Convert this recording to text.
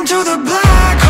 into the black hole